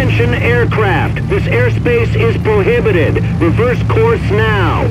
Attention aircraft, this airspace is prohibited. Reverse course now.